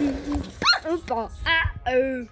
嗯嗯，嗯，宝啊，哦、